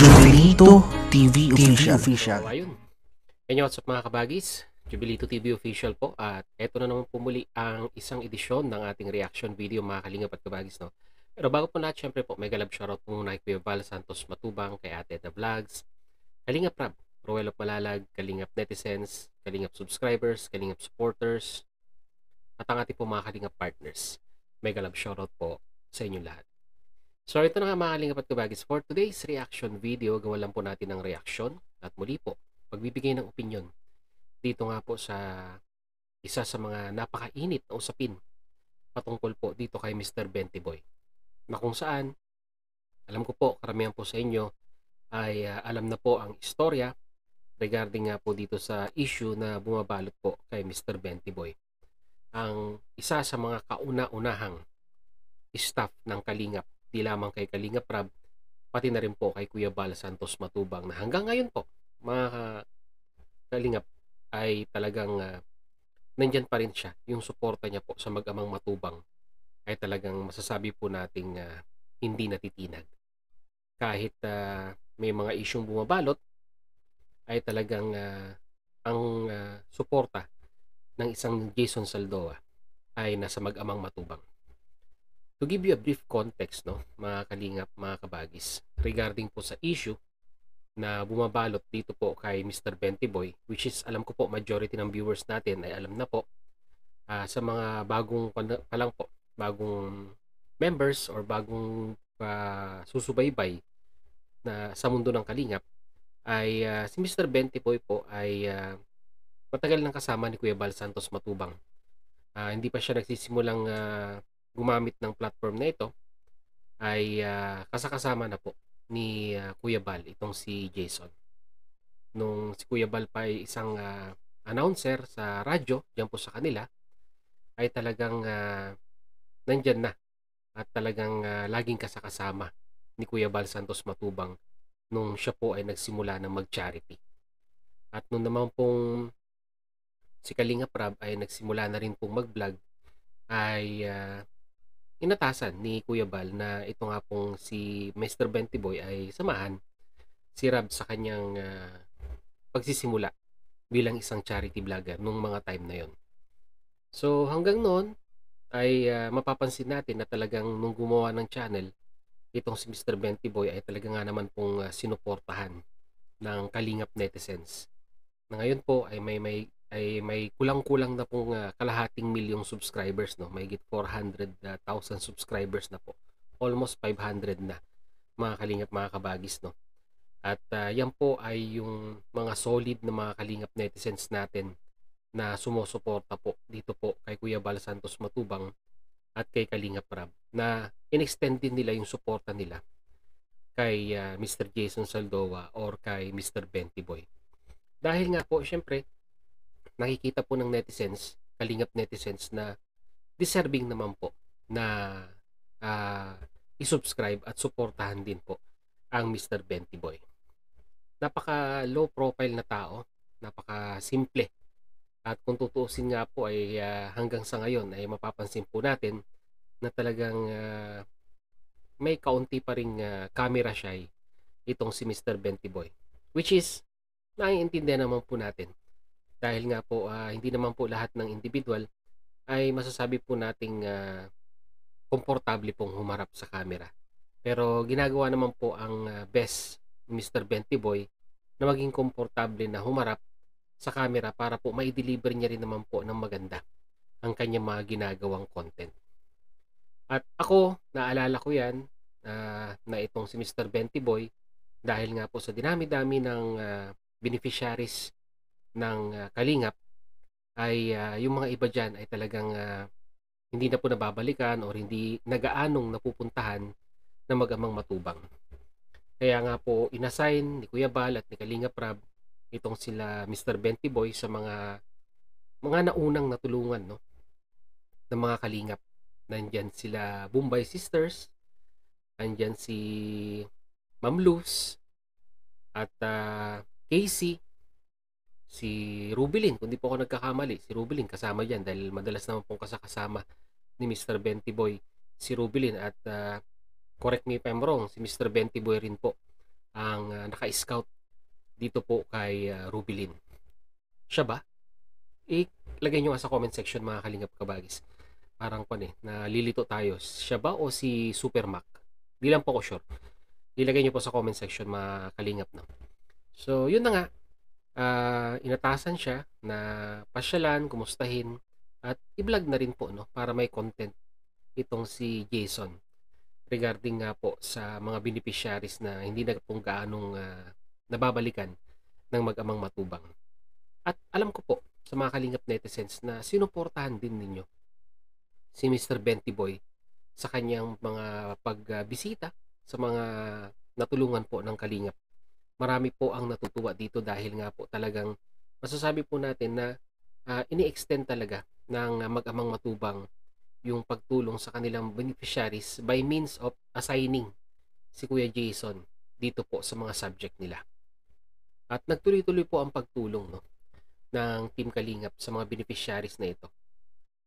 Jubilito TV Official. So, ayun. Yan what's up mga kabagis? Jubilito TV official po at eto na naman pumuli ang isang edisyon ng ating reaction video mga kalingap at kabagis no. Pero bago po lahat syempre po mega love shoutout po muna kay Val Santos Matubang, kay Ate Edna Vlogs, Kalingap Rab, Roel of Malalag, Kalingap Netizens, Kalingap Subscribers, Kalingap Supporters, at ang ating po mga Kalingap Partners. Mega love shoutout po sa inyong lahat. So ito na nga mga kalingap at kabagis for today's reaction video. Gawa lang po natin ng reaction at muli po pagbibigay ng opinion dito nga po sa isa sa mga napakainit na usapin patungkol po dito kay Mr. Bentiboy na kung saan alam ko po karamihan po sa inyo ay uh, alam na po ang istorya regarding nga po dito sa issue na bumabalot po kay Mr. Bentiboy ang isa sa mga kauna-unahang staff ng Kalingap di lamang kay Kalinga Prab, pati na rin po kay Kuya Bal Santos Matubang na hanggang ngayon po, mga Kalingap ay talagang uh, nandyan pa rin siya. Yung suporta niya po sa mag-amang Matubang ay talagang masasabi po nating uh, hindi natitinag. Kahit uh, may mga isyong bumabalot, ay talagang uh, ang uh, suporta ng isang Jason Saldoa ay nasa mag-amang Matubang. To give you a brief context, no, mga kalingap, mga kabagis, regarding po sa issue na bumabalot dito po kay Mr. Bentiboy, which is alam ko po majority ng viewers natin ay alam na po uh, sa mga bagong pa lang po, bagong members or bagong uh, susubaybay na sa mundo ng kalingap ay uh, si Mr. Bentiboy po ay uh, matagal nang kasama ni Kuya Bal Santos Matubang. Uh, hindi pa siya nagsisimulang uh, gumamit ng platform na ito ay uh, kasakasama na po ni uh, Kuya Bal itong si Jason. Nung si Kuya Bal pa ay isang uh, announcer sa radyo diyan po sa kanila ay talagang uh, nandyan na at talagang uh, laging kasakasama ni Kuya Bal Santos Matubang nung siya po ay nagsimula ng mag-charity. At nung naman pong si Kalinga Prab ay nagsimula na rin pong mag-vlog ay uh, inatasan ni Kuya Bal na ito nga pong si Mr. Bentiboy ay samahan si Rab sa kanyang uh, pagsisimula bilang isang charity vlogger nung mga time na yon. So hanggang noon ay uh, mapapansin natin na talagang nung gumawa ng channel itong si Mr. Bentiboy ay talaga nga naman pong uh, sinuportahan ng Kalingap netizens. Na ngayon po ay may may ay may kulang-kulang na pong uh, kalahating milyong subscribers no may git 400,000 subscribers na po almost 500 na mga kalingap mga kabagis no at uh, yan po ay yung mga solid na mga kalingap netizens natin na sumusuporta po dito po kay Kuya Bal Santos Matubang at kay Kalingap Rab na inextend din nila yung suporta nila kay uh, Mr. Jason Saldoa or kay Mr. Bentiboy. Dahil nga po, syempre, nakikita po ng netizens, kalingap netizens na deserving naman po na uh, isubscribe at suportahan din po ang Mr. Benty Boy. Napaka low profile na tao, napaka simple. At kung tutuusin nga po ay uh, hanggang sa ngayon ay mapapansin po natin na talagang uh, may kaunti pa ring uh, camera shy itong si Mr. Benty Boy. Which is, naiintindihan naman po natin dahil nga po uh, hindi naman po lahat ng individual ay masasabi po nating uh, komportable pong humarap sa camera. Pero ginagawa naman po ang uh, best Mr. Benty Boy na maging komportable na humarap sa camera para po mai-deliver niya rin naman po ng maganda ang kanyang mga ginagawang content. At ako, naalala ko yan uh, na itong si Mr. Benty Boy dahil nga po sa dinami-dami ng uh, beneficiaries ng uh, kalingap ay uh, yung mga iba dyan ay talagang uh, hindi na po nababalikan or hindi nagaanong napupuntahan na magamang matubang. Kaya nga po inassign ni Kuya Bal at ni Kalinga Prab itong sila Mr. Benty Boy sa mga mga naunang natulungan no ng mga kalingap. Nandyan sila Bombay Sisters, nandyan si Ma'am Luz at uh, Casey si Rubilin, kung po ako nagkakamali, si Rubilin kasama diyan dahil madalas naman pong kasakasama ni Mr. Benty Boy si Rubilin at uh, correct me if I'm wrong, si Mr. Benty Boy rin po ang ah, naka-scout dito po kay uh, Rubilin. Siya ba? Ilagay nyo nga sa comment section mga kalingap kabagis. Parang pan eh, nalilito tayo. Siya ba o si Super Mac? Di lang po ko sure. Ilagay nyo po sa comment section mga kalingap. No? So, yun na nga. Uh, inatasan siya na pasyalan, kumustahin, at i-vlog na rin po no, para may content itong si Jason regarding nga po sa mga beneficiaries na hindi na pong gaanong uh, nababalikan ng mag-amang matubang. At alam ko po sa mga kalingap netizens na sinuportahan din ninyo si Mr. Benty Boy sa kanyang mga pagbisita sa mga natulungan po ng kalingap. Marami po ang natutuwa dito dahil nga po talagang masasabi po natin na uh, ini-extend talaga ng mag-amang matubang yung pagtulong sa kanilang beneficiaries by means of assigning si Kuya Jason dito po sa mga subject nila. At nagtuloy-tuloy po ang pagtulong no, ng Team Kalingap sa mga beneficiaries na ito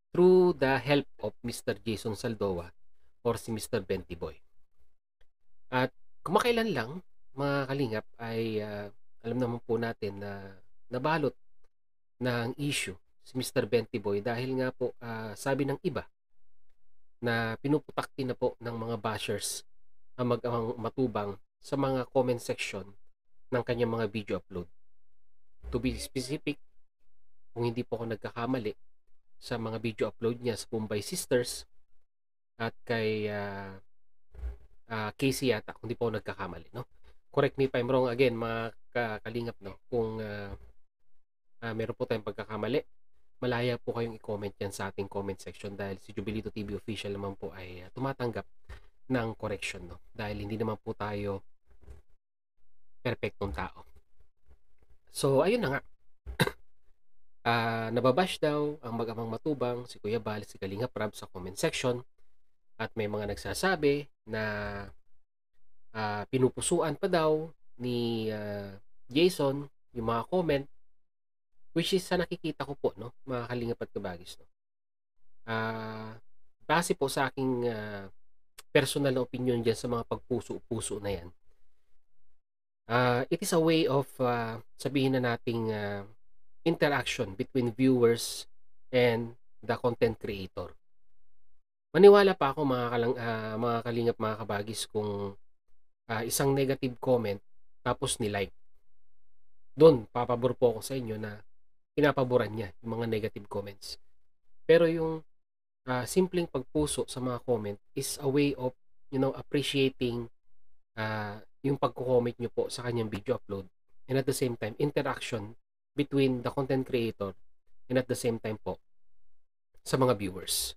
through the help of Mr. Jason Saldoa or si Mr. Benty Boy. At kumakailan lang, mga Kalingap, ay uh, alam naman po natin na nabalot ng issue si Mr. Benty Boy dahil nga po uh, sabi ng iba na pinuputakti na po ng mga bashers ang mag matubang sa mga comment section ng kanyang mga video upload. To be specific, kung hindi po ako nagkakamali, sa mga video upload niya sa Bombay Sisters at kay uh, uh, Casey yata, kung hindi po ako nagkakamali. No? Correct me if I'm wrong again, mga kalingap, no? kung uh, uh, meron po tayong pagkakamali malaya po kayong i-comment yan sa ating comment section dahil si Jubilito TV official naman po ay uh, tumatanggap ng correction no dahil hindi naman po tayo perfectong tao. So ayun na nga. uh, nababash daw ang magamang matubang si Kuya Bal, si Kalinga Prab sa comment section at may mga nagsasabi na uh, pinupusuan pa daw ni uh, Jason yung mga comment Which is sa nakikita ko po, no, mga kalingap at kabagis, no. Ah, base po sa aking uh, personal na opinion diyan sa mga pagpuso-puso na 'yan. Uh, it is a way of uh, sabihin na nating uh, interaction between viewers and the content creator. Maniwala pa ako mga kalang uh, mga kalingap mga kabagis kung uh, isang negative comment tapos ni like. Doon papabor po ako sa inyo na pinapaboran niya yung mga negative comments. Pero yung uh, simpleng pagpuso sa mga comment is a way of, you know, appreciating uh, yung pagko-comment nyo po sa kanyang video upload. And at the same time, interaction between the content creator and at the same time po sa mga viewers.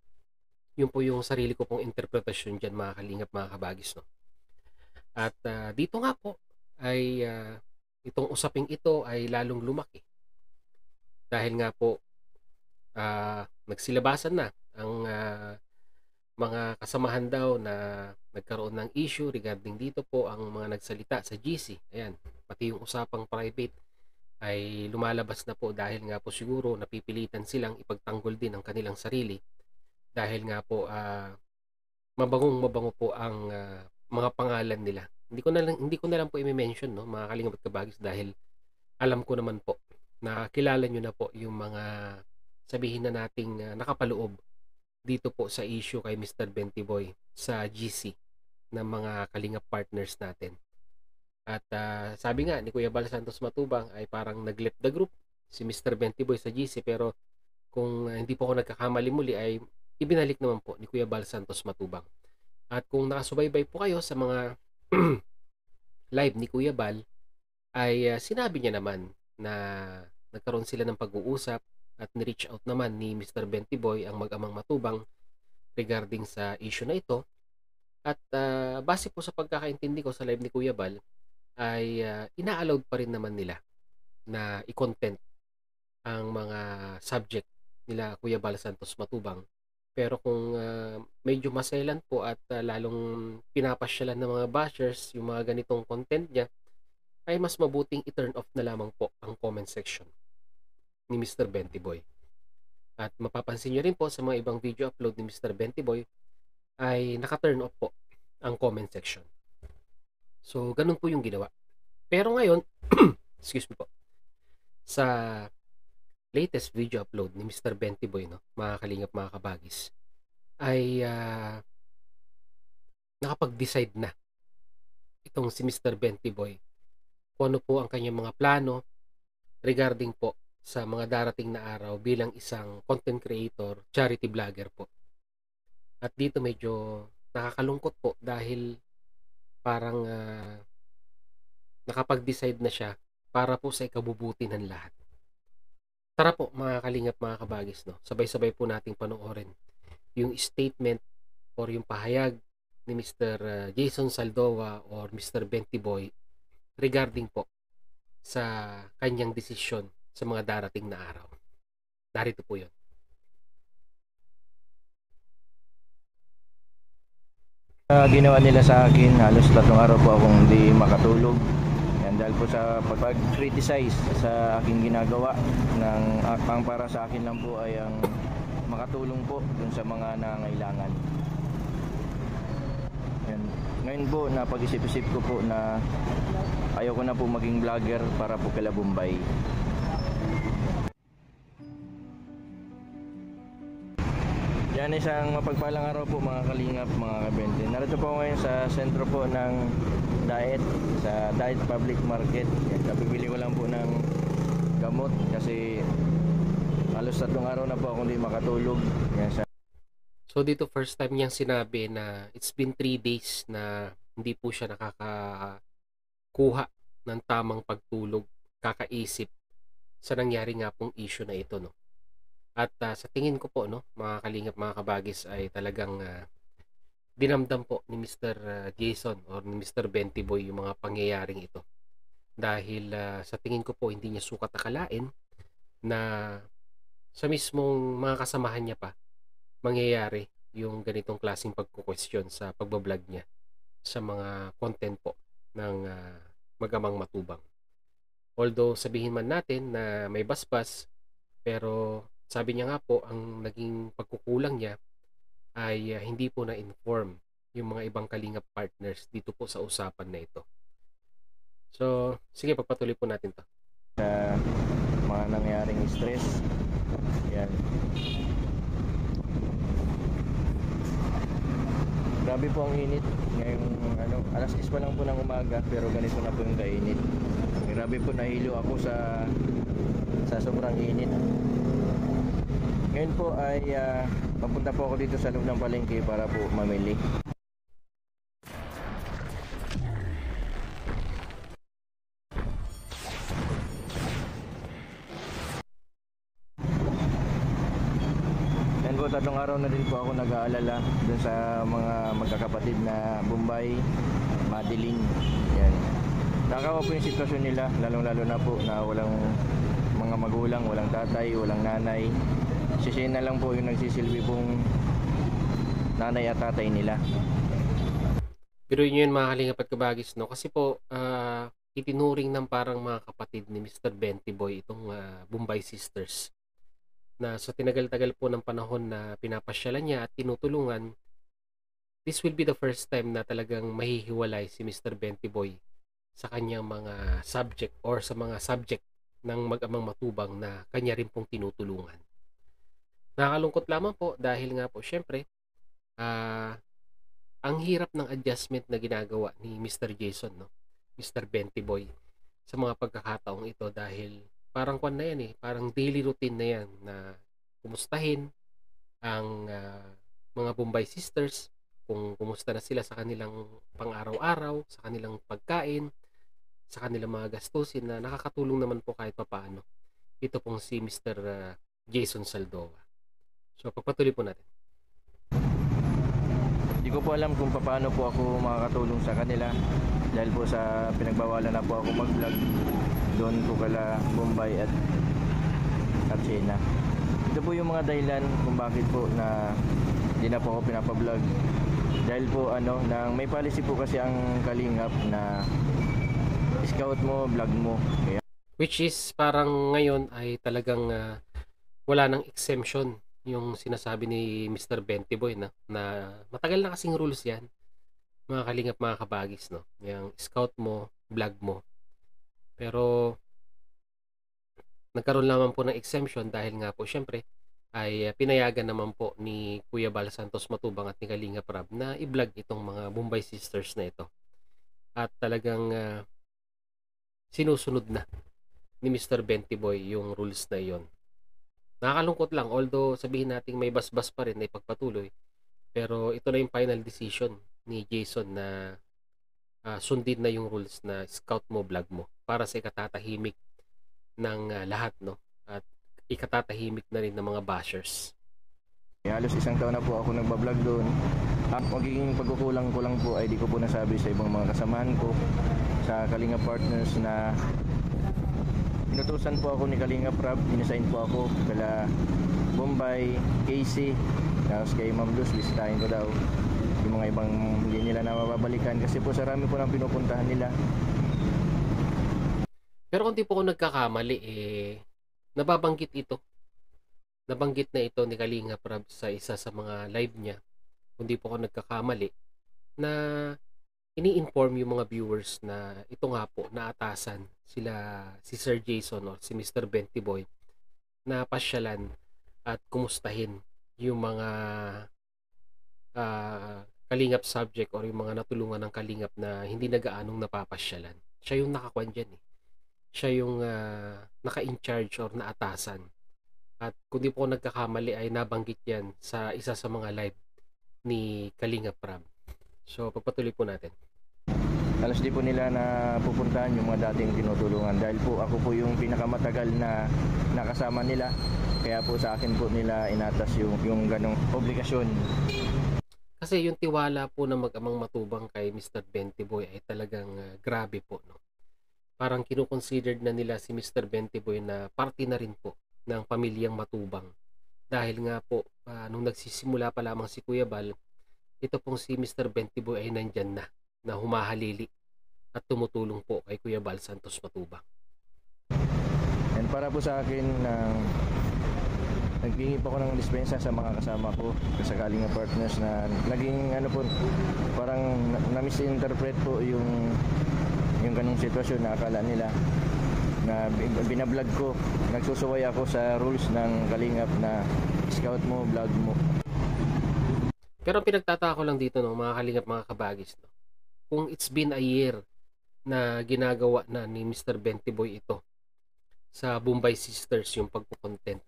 Yun po yung sarili ko pong interpretasyon dyan mga kalingap, mga kabagis. No? At uh, dito nga po ay uh, itong usaping ito ay lalong lumaki dahil nga po uh, nagsilabasan na ang uh, mga kasamahan daw na nagkaroon ng issue regarding dito po ang mga nagsalita sa GC. Ayan, pati yung usapang private ay lumalabas na po dahil nga po siguro napipilitan silang ipagtanggol din ang kanilang sarili dahil nga po uh, mabangong mabango po ang uh, mga pangalan nila. Hindi ko na lang hindi ko na lang po i-mention no, mga kalingap at kabagis dahil alam ko naman po na kilala nyo na po yung mga sabihin na nating uh, nakapaloob dito po sa issue kay Mr. Bentiboy sa GC ng mga kalingap partners natin. At uh, sabi nga ni Kuya Bal Santos Matubang ay parang nag-left the group si Mr. Bentiboy sa GC pero kung uh, hindi po ako nagkakamali muli ay ibinalik naman po ni Kuya Bal Santos Matubang. At kung nakasubaybay po kayo sa mga live ni Kuya Bal ay uh, sinabi niya naman na nagkaroon sila ng pag-uusap at ni-reach out naman ni Mr. Bentiboy ang mag-amang matubang regarding sa issue na ito. At uh, base po sa pagkakaintindi ko sa live ni Kuya Bal, ay uh, ina-allowed pa rin naman nila na i-content ang mga subject nila Kuya Bal Santos Matubang. Pero kung uh, medyo maselan po at uh, lalong pinapasyalan ng mga bashers yung mga ganitong content niya, ay mas mabuting i-turn off na lamang po ang comment section ni Mr. Boy. At mapapansin nyo rin po sa mga ibang video upload ni Mr. Boy ay naka-turn off po ang comment section. So, ganun po yung ginawa. Pero ngayon, excuse me po, sa latest video upload ni Mr. Benty Boy, no, mga kalingap, mga kabagis, ay ah, nakapag-decide na itong si Mr. Benty Boy kung ano po ang kanyang mga plano regarding po sa mga darating na araw bilang isang content creator, charity vlogger po. At dito medyo nakakalungkot po dahil parang ah, nakapag-decide na siya para po sa ikabubuti ng lahat. Tara po mga kalingap mga kabagis, no? sabay-sabay po nating panoorin yung statement or yung pahayag ni Mr. ah, Jason Saldoa or Mr. Benty Boy regarding po sa kanyang desisyon sa mga darating na araw. Narito po yun. Ah, ginawa nila sa akin, halos tatlong araw po akong hindi makatulog. Dahil po sa pag-criticize sa aking ginagawa ng ah, ang para sa akin lang po ay ang makatulong po dun sa mga nangailangan. Yan. Ngayon po, napag-isip-isip ko po na ayoko na po maging vlogger para po kila Bombay. Yan isang mapagpalang araw po mga kalingap, mga kabente. Narito po ngayon sa sentro po ng Diet, sa Diet Public Market. Yan, kapibili ko lang po ng gamot kasi halos tatlong araw na po ako hindi makatulog. Yan, sa So dito first time niyang sinabi na it's been 3 days na hindi po siya nakakakuha ng tamang pagtulog, kakaisip sa nangyari nga pong issue na ito no. At ah, sa tingin ko po no, mga kalingap mga kabagis ay talagang ah, dinamdam po ni Mr. ah, Jason or ni Mr. Benty Boy yung mga pangyayaring ito. Dahil ah, sa tingin ko po hindi niya sukat akalain na sa mismong mga kasamahan niya pa mangyayari yung ganitong klaseng pagko-question sa pagbablog niya sa mga content po ng ah, magamang matubang. Although sabihin man natin na may basbas, pero sabi niya nga po ang naging pagkukulang niya ay ah, hindi po na-inform yung mga ibang kalingap partners dito po sa usapan na ito. So, sige, pagpatuloy po natin to. sa mga nangyaring stress. Yan. Grabe po ang init. Ngayong ano, alas 10 pa lang po ng umaga pero ganito na po yung kainit. Grabe po nahilo ako sa sa sobrang init. Ngayon po ay ah, papunta po ako dito sa loob ng palengke para po mamili. Yan po, tatlong araw na din po ako nag-aalala dun sa mga magkakapatid na Bombay, Madeline. Yan. Nakawa po yung sitwasyon nila, lalong-lalo na po na walang mga magulang, walang tatay, walang nanay. Si Shane na lang po yung nagsisilbi pong nanay at tatay nila. Pero yun yun mga kalingap at kabagis, no? Kasi po, ah, itinuring ng parang mga kapatid ni Mr. Benty Boy itong ah, Bombay Sisters. Na sa tinagal-tagal po ng panahon na pinapasyalan niya at tinutulungan, this will be the first time na talagang mahihiwalay si Mr. Benty Boy sa kanyang mga subject or sa mga subject ng mag-amang matubang na kanya rin pong tinutulungan. Nakakalungkot lamang po dahil nga po syempre ah ang hirap ng adjustment na ginagawa ni Mr. Jason, no? Mr. Benty Boy sa mga pagkakataong ito dahil parang kwan na yan eh, parang daily routine na yan na kumustahin ang ah, mga Bombay Sisters, kung kumusta na sila sa kanilang pang-araw-araw, sa kanilang pagkain, sa kanilang mga gastusin na nakakatulong naman po kahit papaano. Ito pong si Mr. ah, Jason Saldoa. So, pagpatuloy po natin. Hindi ko po alam kung paano po ako makakatulong sa kanila dahil po sa pinagbawalan na po ako mag-vlog doon po kala Bombay at at China. Ito po yung mga dahilan kung bakit po na hindi na po ako pinapablog. Dahil po ano, nang may policy po kasi ang kalingap na scout mo, vlog mo. Kaya Which is parang ngayon ay talagang ah, wala nang exemption yung sinasabi ni Mr. Benty Boy na, na matagal na kasing rules yan mga kalingap mga kabagis no yung scout mo vlog mo pero nagkaroon naman po ng exemption dahil nga po syempre ay uh, pinayagan naman po ni Kuya Bal Santos Matubang at ni Kalinga Prab na i-vlog itong mga Bombay Sisters na ito at talagang uh, sinusunod na ni Mr. Benty Boy yung rules na yon nakakalungkot lang although sabihin natin may basbas pa rin na ipagpatuloy pero ito na yung final decision ni Jason na uh, sundin na yung rules na scout mo vlog mo para sa ikatatahimik ng uh, lahat no? At ikatatahimik na rin ng mga bashers. Eh, halos isang taon na po ako nagbablog doon. Ang magiging pagkukulang ko lang po ay di ko po nasabi sa ibang mga kasamahan ko sa Kalinga Partners na inutusan po ako ni Kalinga Prab, inassign po ako kala Bombay, Casey, tapos kay Ma'am Luz, bisitahin ko daw yung mga ibang hindi nila na mababalikan kasi po sa rami po ng pinupuntahan nila. pero kung di po ako nagkakamali eh nababanggit ito. Nabanggit na ito ni Kalinga Prab sa isa sa mga live niya. Kung di po ako nagkakamali na ini-inform yung mga viewers na ito nga po naatasan sila si Sir Jason or si Mr. Benty Boy na pasyalan at kumustahin yung mga uh, kalingap subject or yung mga natulungan ng kalingap na hindi nagaanong napapasyalan. Siya yung nakakwan dyan eh. Siya yung uh, naka-in-charge or naatasan. At kung di po nagkakamali ay nabanggit yan sa isa sa mga live ni Kalinga Prab. So pagpatuloy po natin. Alas di po nila na pupuntahan yung mga dating tinutulungan dahil po ako po yung pinakamatagal na nakasama nila. Kaya po sa akin po nila inatas yung, yung ganong obligasyon. Kasi yung tiwala po ng mag-amang matubang kay Mr. Benty Boy ay talagang uh, grabe po. No? Parang kinukonsidered na nila si Mr. Benty Boy na parte na rin po ng pamilyang matubang. Dahil nga po, uh, nung nagsisimula pa lamang si Kuya Bal, ito pong si Mr. Benty Boy ay nandyan na na humahalili at tumutulong po kay Kuya Bal Santos Matubang. And para po sa akin uh, naghingi pa ako ng dispensa sa mga kasama ko sa kaling partners na naging ano po parang na-misinterpret po yung yung ganung sitwasyon na akala nila na binablog ko nagsusuway ako sa rules ng kalingap na scout mo vlog mo pero pinagtataka ko lang dito no mga kalingap mga kabagis no kung it's been a year na ginagawa na ni Mr. Benty Boy ito sa Bombay Sisters yung pagpo-content.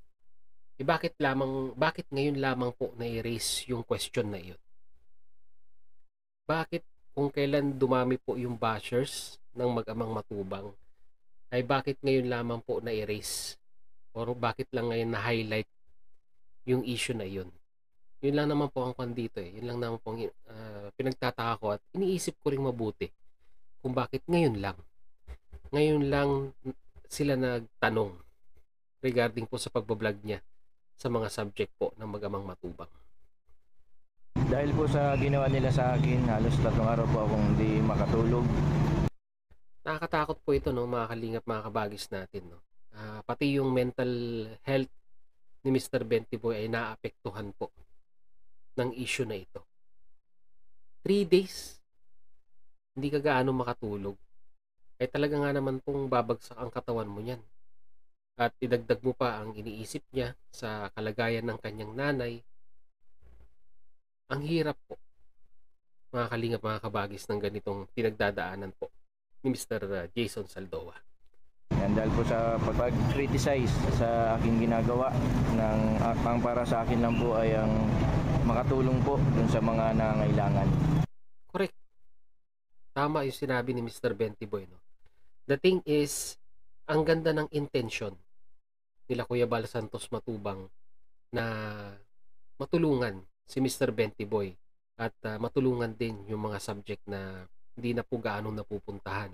Eh bakit lamang bakit ngayon lamang po na-erase yung question na iyon? Bakit kung kailan dumami po yung bashers ng mag-amang matubang ay bakit ngayon lamang po na-erase? Or bakit lang ngayon na-highlight yung issue na iyon? Yun lang naman po ang kwan dito eh. Yun lang naman po ang uh, pinagtataka ko at iniisip ko ring mabuti kung bakit ngayon lang. Ngayon lang sila nagtanong regarding po sa pagbablog niya sa mga subject po ng magamang matubang. Dahil po sa ginawa nila sa akin, halos tatlong araw po akong hindi makatulog. Nakakatakot po ito no, mga kalingap, mga kabagis natin. No? Uh, pati yung mental health ni Mr. Benty Boy ay naapektuhan po ng issue na ito. 3 days, hindi ka gaano makatulog. Ay talaga nga naman pong babagsak ang katawan mo niyan. At idagdag mo pa ang iniisip niya sa kalagayan ng kanyang nanay. Ang hirap po, mga kalingap, mga kabagis ng ganitong pinagdadaanan po ni Mr. Uh, Jason Saldoa. Yan dahil po sa pag-criticize sa aking ginagawa ng ang para sa akin lang po ay ang makatulong po dun sa mga nangailangan. Correct. Tama yung sinabi ni Mr. Benty Boy. No? The thing is, ang ganda ng intention nila Kuya Bal Santos Matubang na matulungan si Mr. Benty Boy at uh, matulungan din yung mga subject na hindi na po gaano napupuntahan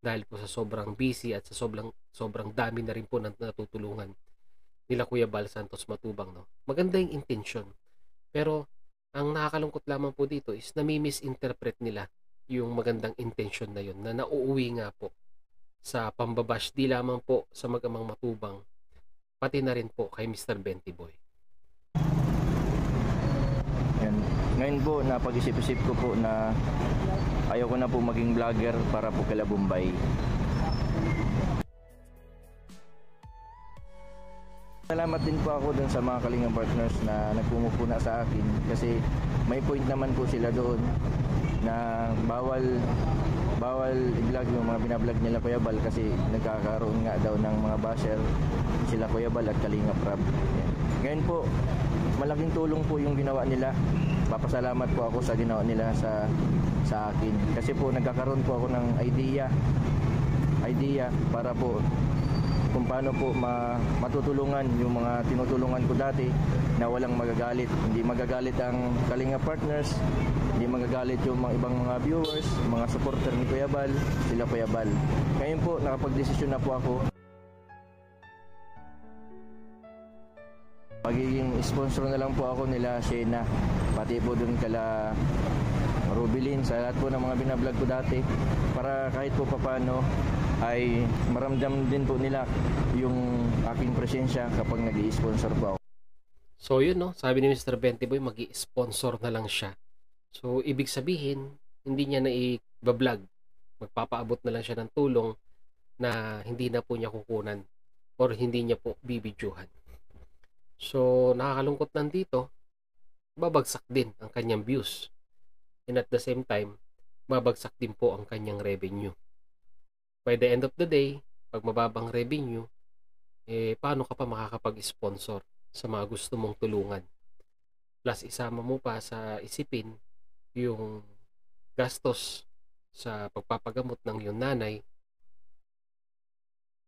dahil po sa sobrang busy at sa sobrang sobrang dami na rin po na natutulungan nila Kuya Bal Santos Matubang no. Maganda yung intention. Pero ang nakakalungkot lamang po dito is nami-misinterpret nila yung magandang intention na yun na nauuwi nga po sa pambabash di lamang po sa magamang matubang pati na rin po kay Mr. Benty Boy. Yan. Ngayon po, napag-isip-isip ko po na ayaw ko na po maging vlogger para po kila Bombay. Salamat din po ako dun sa mga kalingang partners na nagpumupuna sa akin kasi may point naman po sila doon na bawal bawal i-vlog yung mga binablog nila Kuya Bal kasi nagkakaroon nga daw ng mga basher sila Kuya Bal at Kalinga Prab. Ngayon po, malaking tulong po yung ginawa nila. Papasalamat po ako sa ginawa nila sa sa akin. Kasi po nagkakaroon po ako ng idea idea para po kung paano po ma- matutulungan yung mga tinutulungan ko dati na walang magagalit. Hindi magagalit ang Kalinga partners, hindi magagalit yung mga ibang mga viewers, mga supporter ni Kuya Bal, sila Kuya Bal. Ngayon po, nakapag-desisyon na po ako. Magiging sponsor na lang po ako nila Shena, pati po dun kala Rubilin sa lahat po ng mga binablog ko dati para kahit po papano ay maramdam din po nila yung aking presensya kapag nag sponsor po ako. So yun no, sabi ni Mr. Bentiboy mag sponsor na lang siya. So ibig sabihin, hindi niya na i-vlog. Magpapaabot na lang siya ng tulong na hindi na po niya kukunan or hindi niya po bibidyohan. So nakakalungkot nandito, babagsak din ang kanyang views. And at the same time, babagsak din po ang kanyang revenue. By the end of the day, pag mababang revenue, eh paano ka pa makakapag-sponsor sa mga gusto mong tulungan? Plus isama mo pa sa isipin yung gastos sa pagpapagamot ng iyong nanay.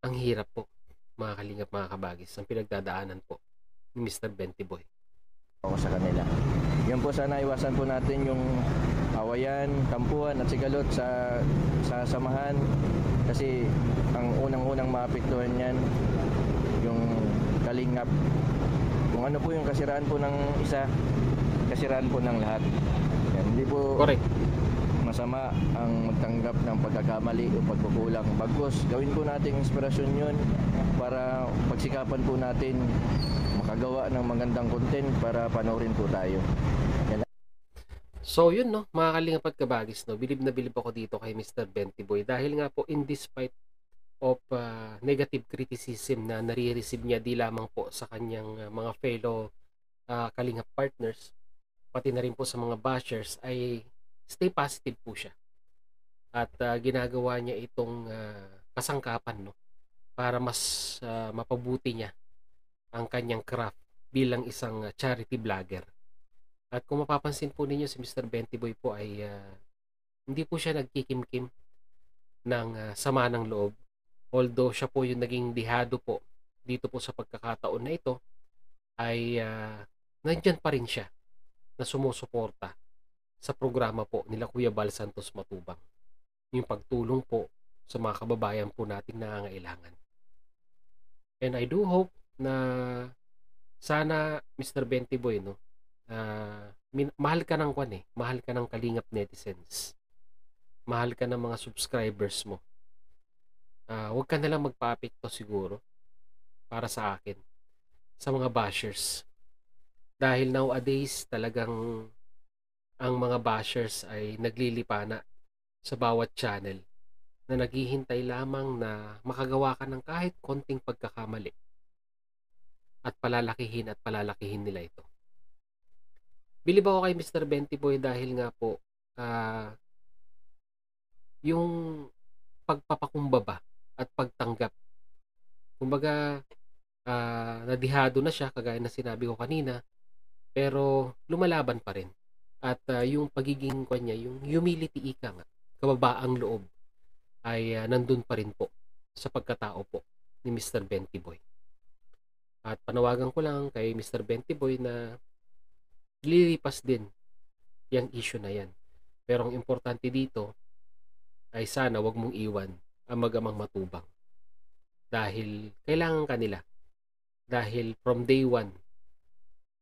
Ang hirap po, mga kalingap mga kabagis, ang pinagdadaanan po ni Mr. Bentiboy. ako sa kanila. Yan po sana iwasan po natin yung awayan, tampuhan at sigalot sa sa samahan kasi ang unang-unang maapektuhan yan yung kalingap. Kung ano po yung kasiraan po ng isa, kasiraan po ng lahat. Yan, hindi po Correct. masama ang magtanggap ng pagkakamali o pagkukulang. Bagkus, gawin po natin inspirasyon yun para pagsikapan po natin makagawa ng magandang content para panoorin po tayo. So yun no, mga kalingap at kabagis no, bilib na bilib ako dito kay Mr. Bentiboy dahil nga po in despite of uh, negative criticism na nare-receive niya di lamang po sa kanyang uh, mga fellow uh, kalingap partners pati na rin po sa mga bashers ay stay positive po siya. At uh, ginagawa niya itong uh, kasangkapan no para mas uh, mapabuti niya ang kanyang craft bilang isang charity vlogger. At kung mapapansin po ninyo si Mr. Bentiboy po ay uh, hindi po siya nagkikimkim ng uh, sama ng loob. Although siya po yung naging dihado po dito po sa pagkakataon na ito ay uh, nandyan pa rin siya na sumusuporta sa programa po nila Kuya Bal Santos Matubang. Yung pagtulong po sa mga kababayan po nating nangangailangan. And I do hope na sana Mr. Bentiboy no uh, min- mahal ka ng kwan eh. Mahal ka ng kalingap netizens. Mahal ka ng mga subscribers mo. Uh, huwag ka na lang magpa-apekto siguro para sa akin sa mga bashers. Dahil nowadays talagang ang mga bashers ay naglilipana sa bawat channel na naghihintay lamang na makagawa ka ng kahit konting pagkakamali at palalakihin at palalakihin nila ito. Bilib ako kay Mr. Bentiboy dahil nga po uh, yung pagpapakumbaba at pagtanggap. Kumbaga, uh, nadihado na siya, kagaya na sinabi ko kanina, pero lumalaban pa rin. At uh, yung pagiging kanya, yung humility ika nga, kababaang loob, ay uh, nandun pa rin po sa pagkatao po ni Mr. Bentiboy. At panawagan ko lang kay Mr. Bentiboy na lilipas din yung issue na yan. Pero ang importante dito ay sana wag mong iwan ang magamang matubang. Dahil kailangan kanila. Dahil from day one,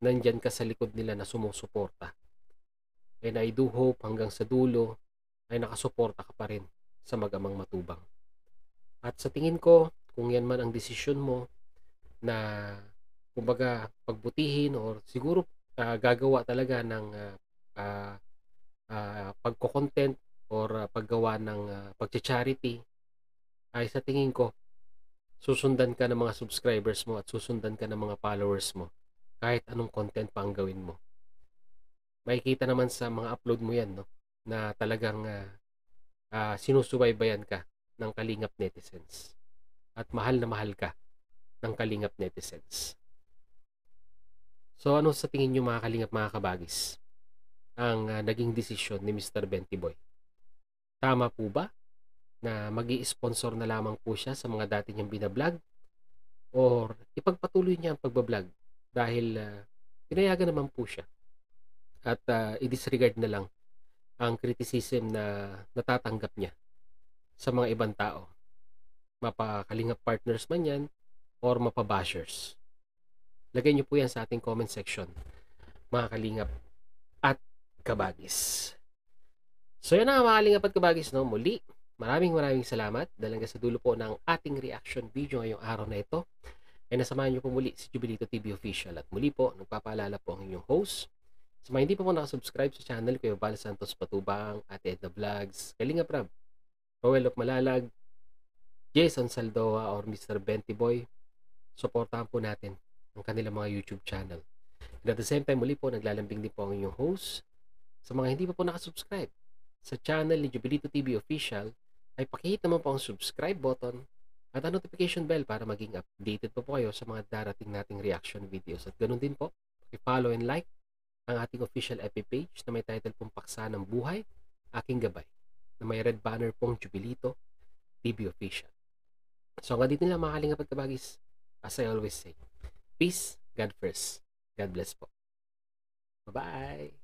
nandyan ka sa likod nila na sumusuporta. And I do hope hanggang sa dulo ay nakasuporta ka pa rin sa magamang matubang. At sa tingin ko, kung yan man ang desisyon mo na kumbaga pagbutihin or siguro uh, gagawa talaga ng uh, ah, pagko-content or ah, paggawa ng ah, pagcha-charity ay sa tingin ko susundan ka ng mga subscribers mo at susundan ka ng mga followers mo kahit anong content pa ang gawin mo. Makikita naman sa mga upload mo yan, no? Na talagang ah, ah, sinusubaybayan ka ng kalingap netizens. At mahal na mahal ka ng kalingap netizens. So ano sa tingin nyo mga kalingap mga kabagis? Ang ah, naging desisyon ni Mr. Bentiboy. Tama po ba na mag sponsor na lamang po siya sa mga dati niyang binablog? Or ipagpatuloy niya ang pagbablog dahil ah, pinayagan naman po siya at ah, i-disregard na lang ang criticism na natatanggap niya sa mga ibang tao. Mapakalingap partners man yan or mapabashers. Lagay niyo po yan sa ating comment section, mga kalingap at kabagis. So yan na mga kalingap at kabagis, no? Muli, maraming maraming salamat dahil hanggang sa dulo po ng ating reaction video ngayong araw na ito. Ay nasamahan niyo po muli si Jubilito TV Official at muli po, nagpapaalala po ang inyong host. Sa mga hindi pa po nakasubscribe sa channel, Kuya Val Santos Patubang, Ate Edna Vlogs, Kalinga Prab, Roel of Malalag, Jason Saldoa or Mr. Benty Boy, supportahan po natin ang kanilang mga YouTube channel. And at the same time, muli po, naglalambing din po ang inyong host. Sa mga hindi pa po nakasubscribe sa channel ni Jubilito TV Official, ay pakihit naman po ang subscribe button at ang notification bell para maging updated po po kayo sa mga darating nating reaction videos. At ganun din po, i-follow and like ang ating official FB page na may title pong Paksa ng Buhay, Aking Gabay, na may red banner pong Jubilito TV Official. So hanggang dito na lang mga kalingap at kabagis. As I always say, peace, God first. God bless po. Bye-bye!